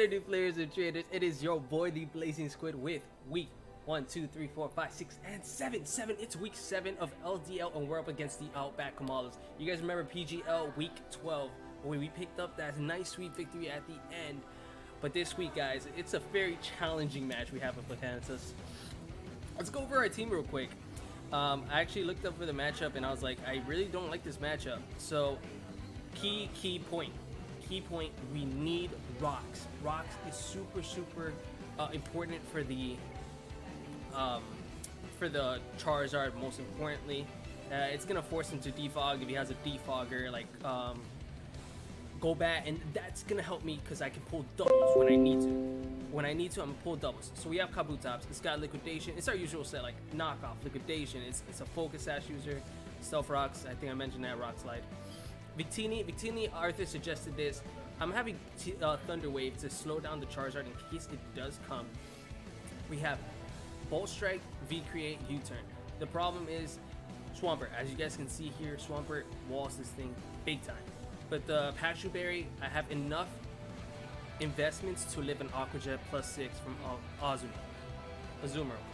What new players and traders? It is your boy, the Blazing Squid, with week one, two, three, four, five, six, and seven. Seven. It's week seven of LDL, and we're up against the Outback Komalas. You guys remember PGL week 12, where we picked up that nice, sweet victory at the end. But this week, guys, it's a very challenging match we have with Platanus. Let's go over our team real quick. Um, I actually looked up for the matchup, and I was like, I really don't like this matchup. So, key, key point key point, we need rocks. Rocks is super, super uh, important for the um, for the Charizard. Most importantly, uh, it's gonna force him to defog if he has a defogger like um, Golbat, and that's gonna help me because I can pull doubles when I need to. When I need to, I'm gonna pull doubles. So we have Kabutops. It's got Liquidation. It's our usual set, like knockoff Liquidation. It's it's a Focus Sash user. Stealth Rocks. I think I mentioned that Rock Slide. Victini, Victini, Arthur suggested this. I'm having t uh, Thunder Wave to slow down the Charizard in case it does come. We have Bolt Strike, V Create, U-Turn. The problem is Swampert. As you guys can see here, Swampert walls this thing big time. But the Passho Berry, I have enough investments to live an Aqua Jet plus six from uh, Azumarill. Azumarill.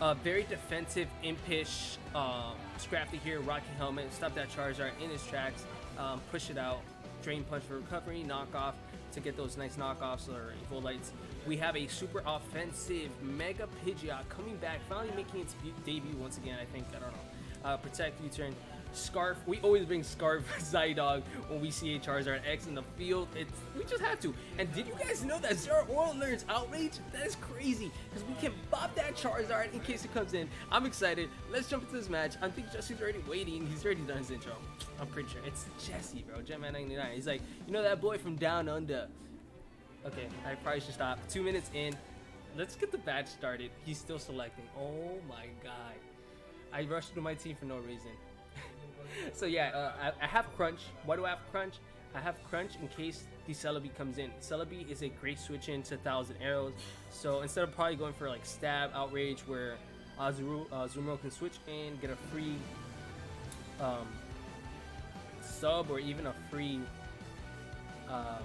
Uh, very defensive, impish, uh, Scrafty here, Rocky Helmet, stop that Charizard in his tracks, um, push it out, Drain Punch for recovery, knockoff to get those nice knockoffs or Lights. We have a super offensive Mega Pidgeot coming back, finally making its debut once again, I think, I don't know. Uh, protect, U-turn, Scarf. We always bring Scarf Zydog when we see a Charizard X in the field. It's we just have to. And did you guys know that Zeraora learns Outrage? That is crazy because we can bop that Charizard in case it comes in. I'm excited. Let's jump into this match. I think Jesse's already waiting. He's already done his intro. I'm pretty sure it's Jesse, bro. Jetman99. He's like, you know that boy from down under. Okay, I probably should stop. Two minutes in. Let's get the batch started. He's still selecting. Oh my god. I rushed to my team for no reason. so yeah, uh, I, I, have Crunch. Why do I have Crunch? I have Crunch in case the Celebi comes in. Celebi is a great switch into Thousand Arrows. So instead of probably going for like Stab, Outrage, where Azuru, uh, Zumaro can switch in, get a free um, sub or even a free um,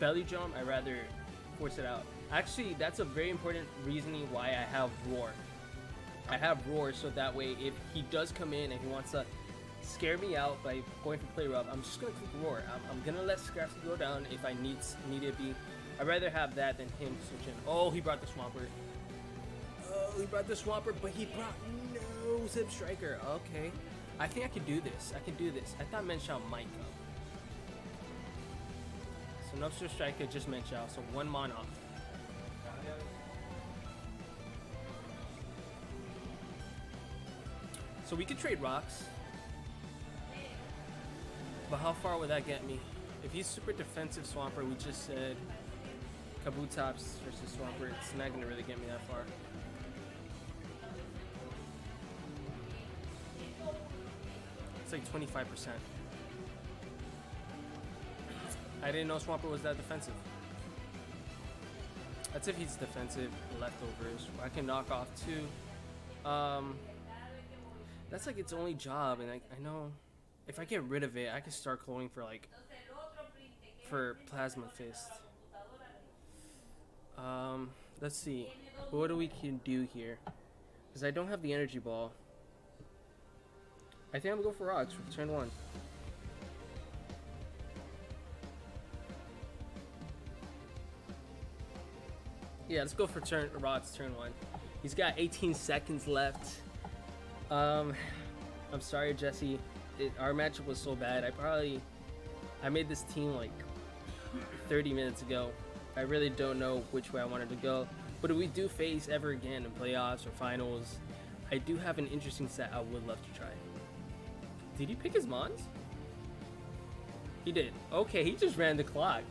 belly jump, i rather force it out. Actually, that's a very important reasoning why I have Roar. I have Roar so that way if he does come in and he wants to scare me out by going for play rough, I'm just gonna click roar. I'm, I'm gonna let Scrafty go down if I need need it be. I'd rather have that than him switching. Oh, he brought the Swampert. Oh, he brought the Swampert, but he brought no Zip Striker. Okay. I think I can do this. I can do this. I thought Mienshao might come. So no Zip Striker, just Mienshao. So one Mon off. So we could trade rocks. But how far would that get me? If he's super defensive Swampert, we just said Kabutops versus Swampert, it's not gonna really get me that far. It's like 25%. I didn't know Swampert was that defensive. That's if he's defensive leftovers. I can knock off two. Um, that's like its only job, and I, I know if I get rid of it, I can start going for like for Plasma Fist. Um, let's see. What do we can do here? Because I don't have the energy ball. I think I'm gonna go for rocks for turn one. Yeah, let's go for turn rocks turn one. He's got 18 seconds left. Um, I'm sorry, Jesse it, our matchup was so bad. I probably I made this team like 30 minutes ago. I really don't know which way I wanted to go. But if we do face ever again in playoffs or finals, I do have an interesting set I would love to try. Did he pick his Mons? He did. Okay, he just ran the clock.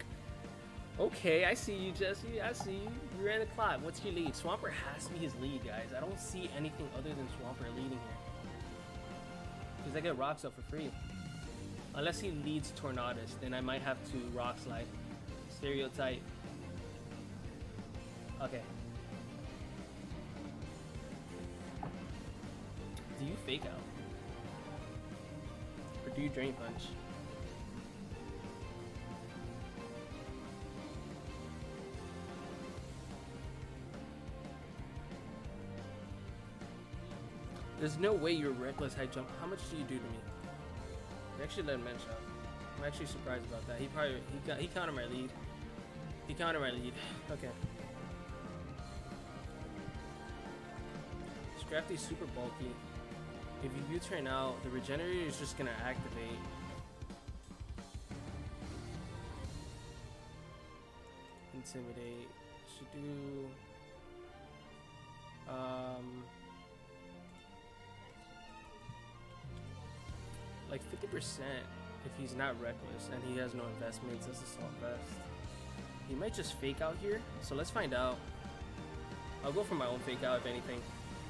Okay, I see you, Jesse. I see you. You ran the clock. What's your lead? Swampert has to be his lead, guys. I don't see anything other than Swampert leading here. Because I get rocks up for free. Unless he leads Tornadus, then I might have to rock slide. Stereotype. Okay. Do you fake out? Or do you drain punch? There's no way you're reckless high jump. How much do you do to me? You actually let him mention. I'm actually surprised about that. He probably he got he counted my lead. He counted my lead. Okay. Scrafty's super bulky. If you U-turn out, the regenerator is just gonna activate. Intimidate. Should do. Um. Like 50% if he's not reckless and he has no investments as assault vest. He might just fake out here, so let's find out. I'll go for my own fake out if anything.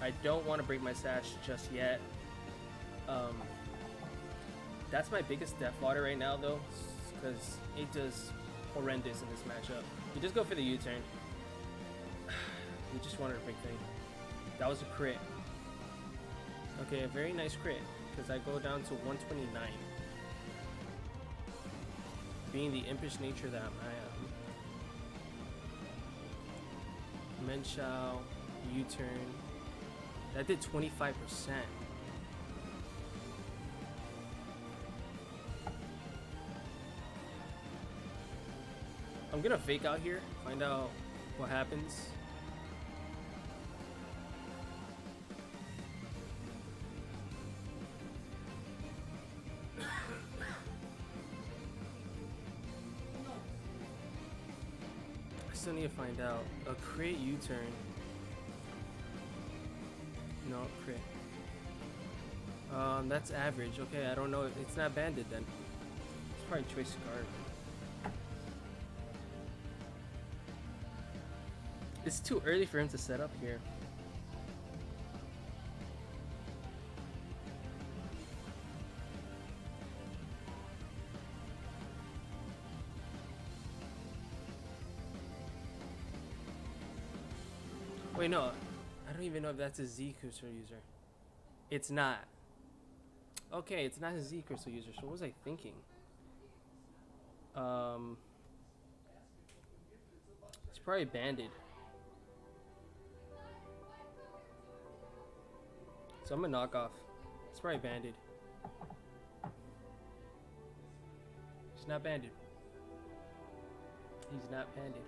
I don't want to break my stash just yet. Um, that's my biggest death water right now though, because it does horrendous in this matchup. You just go for the U-turn. we just wanted a big thing. That was a crit. Okay, a very nice crit, because I go down to 129. Being the impish nature that I am. Mienshao, U-turn. That did 25%. I'm gonna fake out here, find out what happens. Find out. A create U-turn. No, crit. Um, that's average. Okay, I don't know. It's not banded then. It's probably choice card. It's too early for him to set up here. Wait, no. I don't even know if that's a Z crystal user. It's not. Okay, it's not a Z crystal user. So what was I thinking? Um, it's probably banded. So I'm a knockoff. It's probably banded. He's not banded. He's not banded.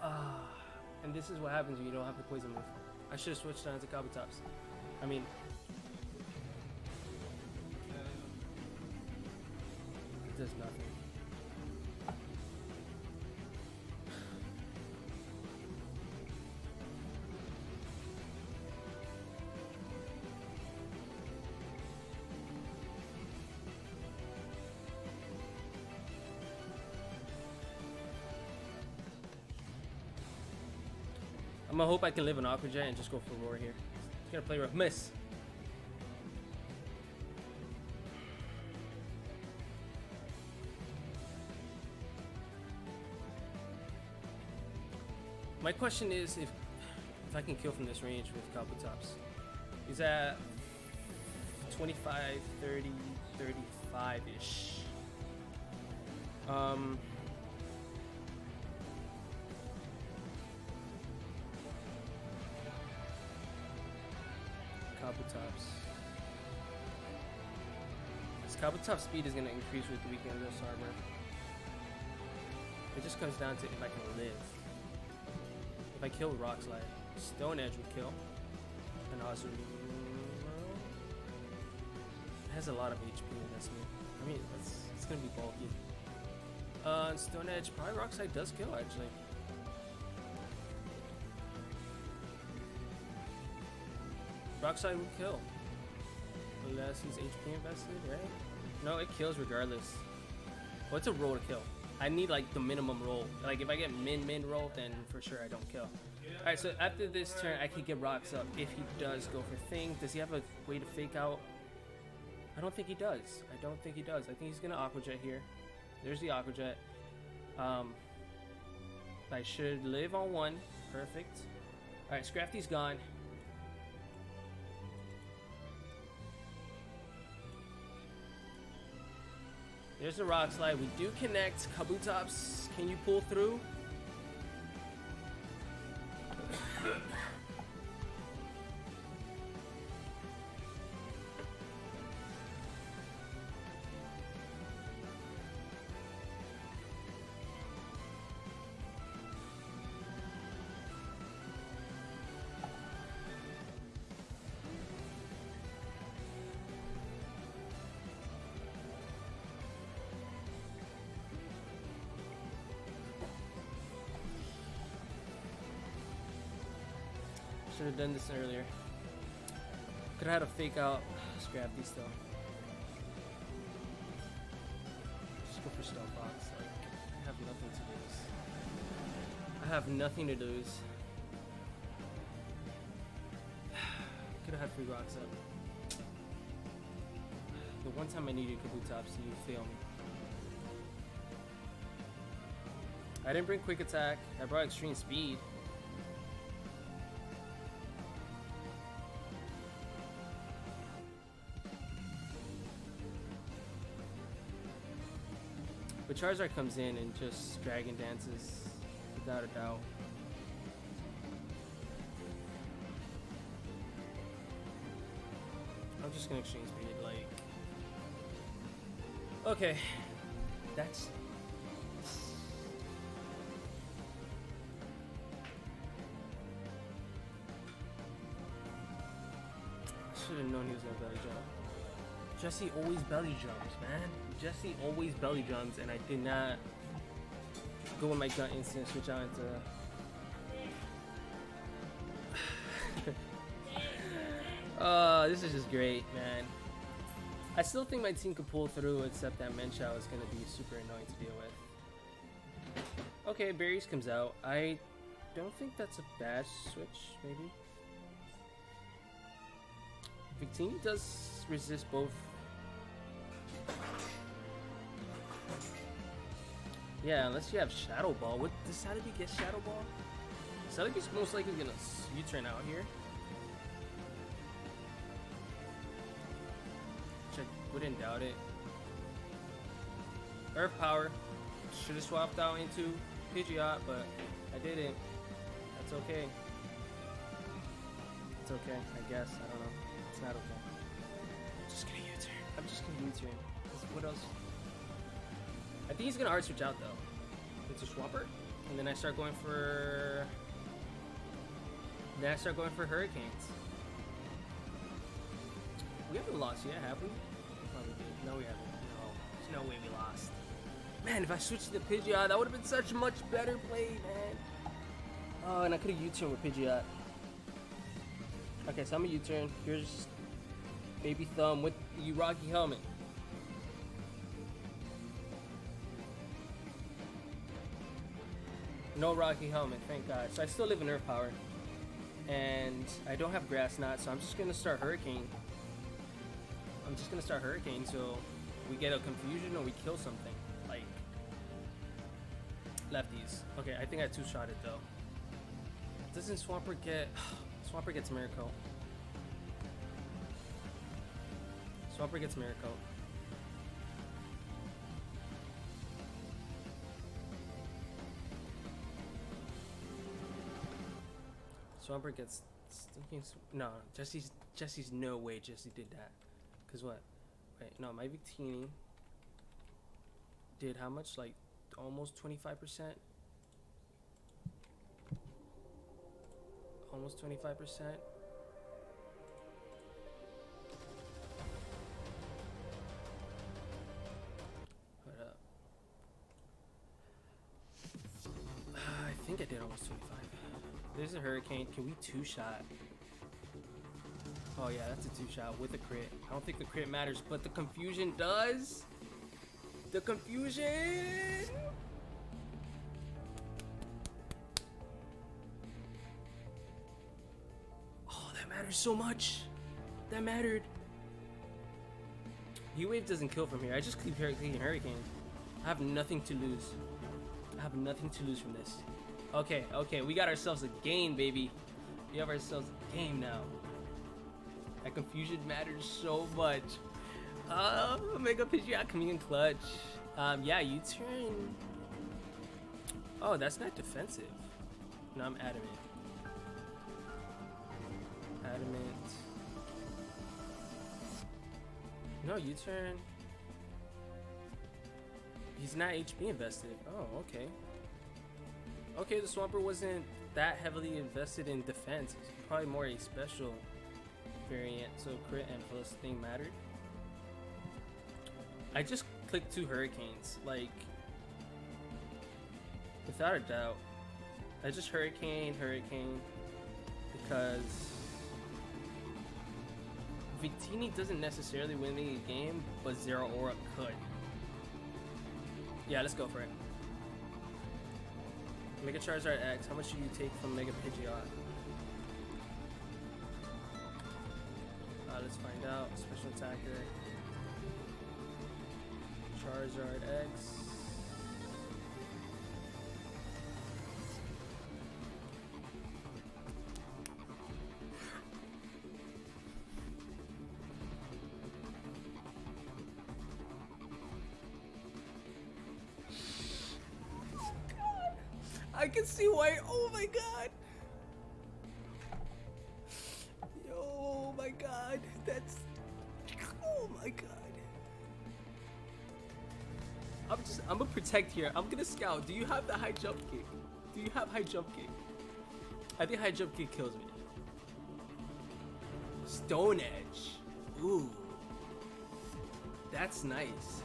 Ah, and this is what happens when you don't have the poison move. I should have switched down to Kabutops. I mean, it does nothing. I'm gonna hope I can live an Aqua Jet and just go for Roar here. He's gonna play rough. Miss. My question is if if I can kill from this range with Kabutops. He's at 25, 30, 35-ish. Um, Kabutops. His Kabutops speed is going to increase with the weekend Ghost armor. It just comes down to if I can live. If I kill Rock Slide, Stone Edge would kill. And it has a lot of HP investment. I mean, it's, it's to be bulky. Uh, Stone Edge, probably Rock Slide does kill actually. Rock Slide will kill. Unless he's HP invested, right? No, it kills regardless. What's a roll to kill? I need like the minimum roll. Like if I get min min roll, then for sure I don't kill. Alright, so after this turn, I can get rocks up if he does go for thing. Does he have a way to fake out? I don't think he does. I don't think he does. I think he's gonna Aqua Jet here. There's the Aqua Jet. Um, I should live on one. Perfect. Alright, Scrafty's gone. There's the rock slide. We do connect. Kabutops, can you pull through? Should have done this earlier. Could have had a fake out. Scrap these though. Just go for Stealth Box. Like, I have nothing to lose. I have nothing to lose. Could have had free rocks up. The one time I needed Kabutops, you fail me. I didn't bring quick attack. I brought extreme speed. But Charizard comes in and just dragon dances without a doubt. I'm just gonna exchange speed, like. Okay. That's should have known he was gonna belly jump. Jesse always belly jumps, man. Jesse always belly jumps, and I did not go with my gut instinct, switch out into. uh, this is just great, man. I still think my team could pull through, except that Mienshao is gonna be super annoying to deal with. Okay, Berries comes out. I don't think that's a bad switch, maybe. Victini does resist both. Yeah, unless you have Shadow Ball. What does Celebi get Shadow Ball? Celebi's most likely gonna U-turn out here. Which I wouldn't doubt it. Earth Power. Should have swapped out into Pidgeot, but I didn't. That's okay. It's okay, I guess. I don't know. It's not okay. I'm just gonna U-turn. I'm just gonna U-turn. What else? I think he's gonna art switch out though. It's a Swampert, and then I start going for. Then I start going for Hurricanes. We haven't lost yet, have we? Probably did. No, we haven't. No, there's no way we lost. Man, if I switched to the Pidgeot, that would have been such a much better play, man. Oh, and I could have U-turned with Pidgeot. Okay, so I'm a U-turn. Here's Baby Thumb with the Rocky helmet. No Rocky helmet, thank God. So I still live in Earth Power. And I don't have Grass Knot, so I'm just gonna start Hurricane. I'm just gonna start Hurricane so we get a confusion or we kill something. Like lefties. Okay, I think I two shot it though. Doesn't Swampert get Swampert gets Miracle. Swampert gets Miracle. Swampert gets stinking. No, Jesse's Jesse's no way Jesse did that. Cause what? Wait, no, my Victini did how much? Like almost twenty five percent. Almost twenty five percent. A. Can we two shot? Oh yeah, that's a two shot with a crit. I don't think the crit matters, but the confusion does. The confusion. Oh, that matters so much. That mattered. Heat wave doesn't kill from here. I just keep clicking hurricane. I have nothing to lose. I have nothing to lose from this. Okay, okay, we got ourselves a game, baby. We have ourselves a game now. That confusion matters so much. Uh, Mega Pidgeot coming in clutch. Um, yeah, you turn. Oh, that's not defensive. No, I'm adamant. Adamant. No, you turn. He's not HP invested. Oh, okay. Okay, the Swampert wasn't that heavily invested in defense. It's probably more a special variant, so crit and plus thing mattered. I just clicked two hurricanes, like without a doubt. I just hurricane, hurricane. because Victini doesn't necessarily win me a game, but Zeraora could. Yeah, let's go for it. Mega Charizard X, how much do you take from Mega Pidgeot? Uh, let's find out. Special attacker. Charizard X. can see why. Oh my god. Oh my god. That's. Oh my god. I'm just. I'm gonna protect here. I'm gonna scout. Do you have the high jump kick? Do you have high jump kick? I think high jump kick kills me. Stone Edge. Ooh. That's nice.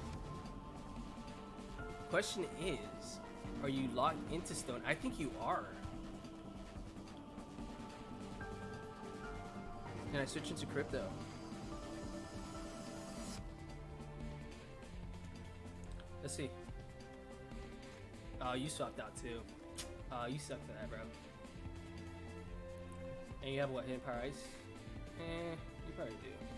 Question is, are you locked into stone? I think you are. Can I switch into crypto? Let's see. Oh, you swapped out too. Oh, you suck for that, bro. And you have what, hidden power ice? Eh, you probably do.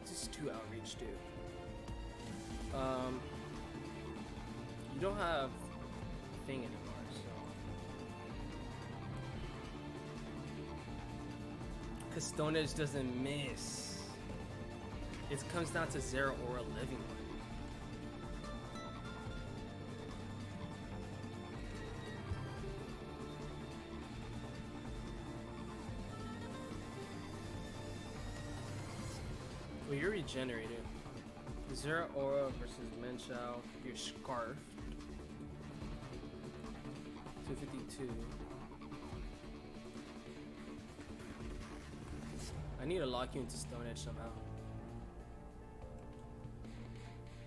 What does two outreach do? Um, you don't have thing anymore, so. Edge doesn't miss. It comes down to zero or a living one. Regenerated. Zeraora versus Mienshao. You're Scarf. 252. I need to lock you into Stone Edge somehow.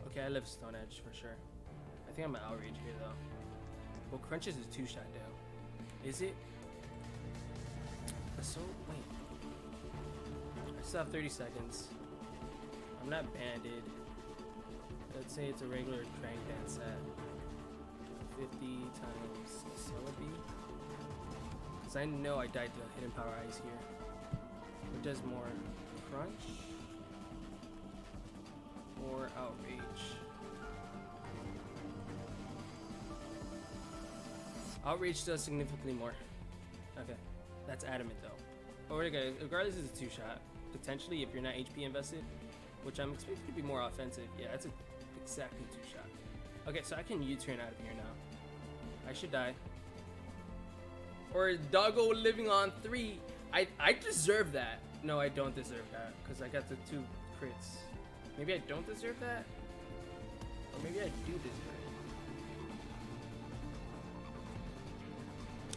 Okay, I live Stone Edge for sure. I think I'm an outrage here though. Well, Crunches is two shot down. Is it? So wait. I still have 30 seconds. I'm not banded. Let's say it's a regular crank dance set. 50 times Celebi. Because I know I died to Hidden Power Ice here. What does more? Crunch? Or Outrage? Outrage does significantly more. Okay. That's adamant though. Alright guys, regardless it's a two shot. Potentially if you're not HP invested, which I'm expecting to be more offensive. Yeah, that's a, exactly two shot. Okay, so I can U-turn out of here now. I should die. Or Doggo living on three. I I deserve that. No, I don't deserve that because I got the two crits. Maybe I don't deserve that, or maybe I do deserve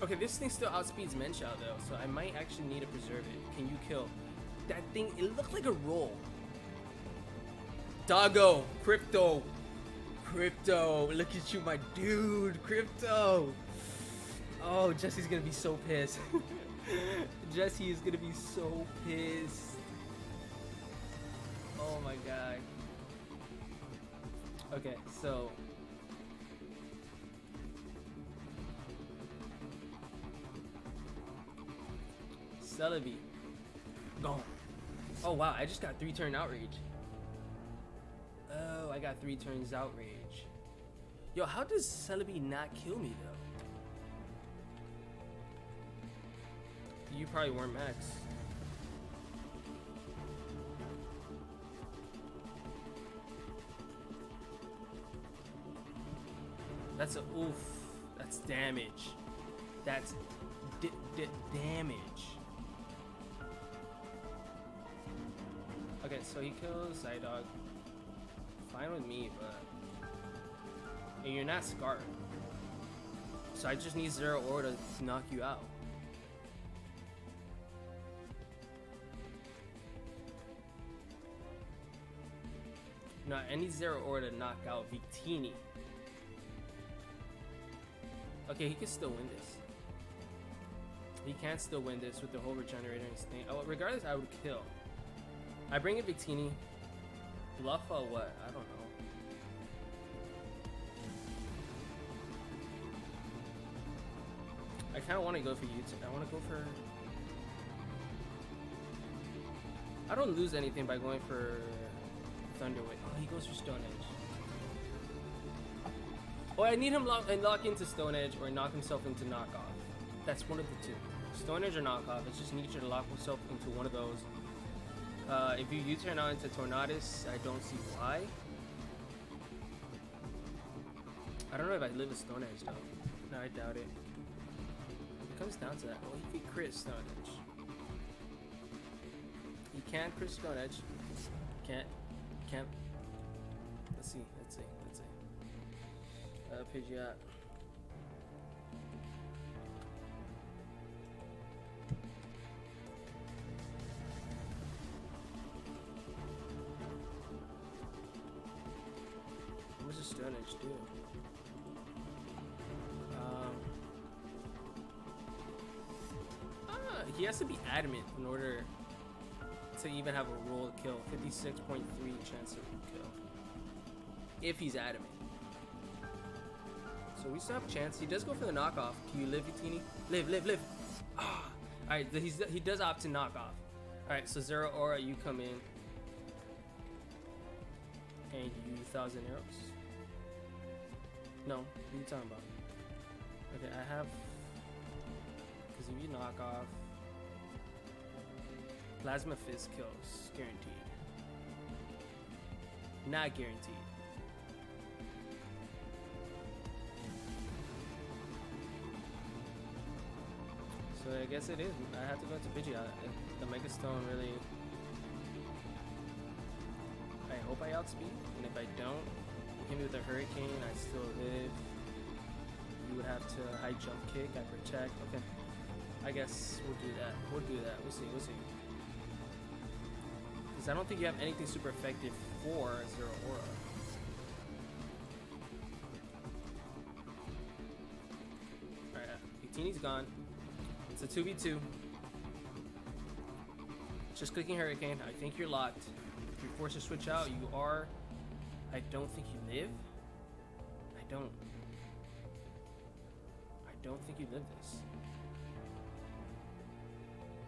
it. Okay, this thing still outspeeds Mienshao though, so I might actually need to preserve it. Can you kill? That thing, it looked like a roll. Doggo, Crypto, Crypto, look at you, my dude, Crypto. Oh, Jesse's gonna be so pissed. Jesse is gonna be so pissed. Oh my god. Okay, so. Celebi. Gone. Oh wow, I just got three turn outrage. I got three turns outrage. Yo, how does Celebi not kill me though? You probably weren't max. That's a oof. That's damage. That's damage. Okay, so he kills Psyduck. Fine with me, but and you're not scarred. So I just need Zeraora to knock you out. No, I need Zeraora to knock out Victini. Okay, he can still win this. He can still win this with the whole regenerator thing. Oh, regardless, I would kill. I bring in Victini. Bluff or what? I don't know. I kind of want to go for YouTube. I want to go for. I don't lose anything by going for Thunderwave. Oh, he goes for Stone Edge. Oh, I need him lock and lock into Stone Edge or knock himself into knockoff. That's one of the two. Stone Edge or knockoff. It's just need you to lock himself into one of those. Uh, if you U-turn out into Tornadus, I don't see why. I don't know if I live with Stone Edge though. No, I doubt it. It comes down to that. Well, he can crit Stone Edge. He can crit Stone Edge. Can't. Can't. Let's see. Let's see. Let's see. Uh, Pidgeot. Edge do? Um, he has to be adamant in order to even have a roll to kill. 56.3 chance of kill. If he's adamant. So we still have a chance. He does go for the knockoff. Can you live, Victini? Live, live, live. Ah. Alright, he's, he does opt to knock off. Alright, so Zeraora, you come in. And you Thousand Arrows. No, what are you talking about? Okay, I have. Because if you knock off. Plasma Fist kills. Guaranteed. Not guaranteed. So I guess it is. I have to go to Pidgeot. The Mega Stone really. I hope I outspeed, and if I don't, hit me with a Hurricane, I still live. You would have to high jump kick, I protect. Okay. I guess we'll do that. We'll do that. We'll see. We'll see. Because I don't think you have anything super effective for Zero Aura. Alright, Victini's gone. It's a 2v2. Just clicking Hurricane. I think you're locked. If you're forced to switch out, you are. I don't think you live. I don't. I don't think you live this.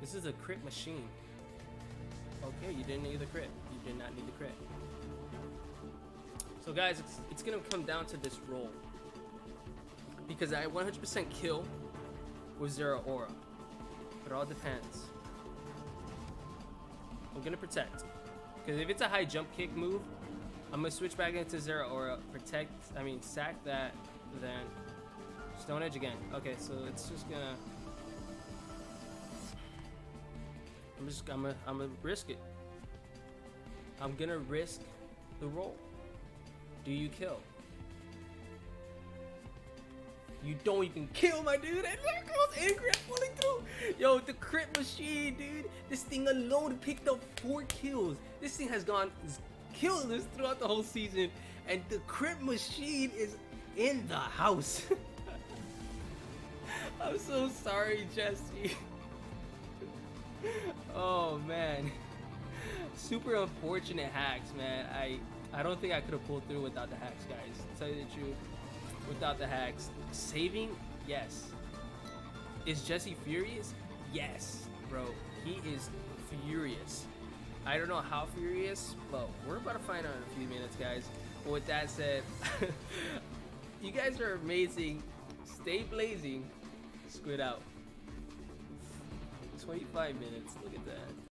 This is a crit machine. Okay, you didn't need the crit. You did not need the crit. So guys, it's, it's gonna come down to this roll. Because I 100% kill with Zeraora. It all depends. I'm gonna protect. Because if it's a high jump kick move, I'm gonna switch back into Zeraora, protect, I mean, sack that, then Stone Edge again. Okay, so it's just gonna. I'm just, I'm gonna, I'm gonna risk it. I'm gonna risk the roll. Do you kill? You don't even kill my dude. And goes Ingrid pulling through. Yo, the crit machine, dude. This thing alone picked up four kills. This thing has gone killing us throughout the whole season. And the crit machine is in the house. I'm so sorry, Jesse. oh man. Super unfortunate hacks, man. I I don't think I could have pulled through without the hacks, guys. To tell you the truth, without the hacks, saving, yes. Is Jesse furious? Yes, bro. He is furious. I don't know how furious, but we're about to find out in a few minutes, guys. But with that said, you guys are amazing. Stay blazing. Squid out. 25 minutes. Look at that.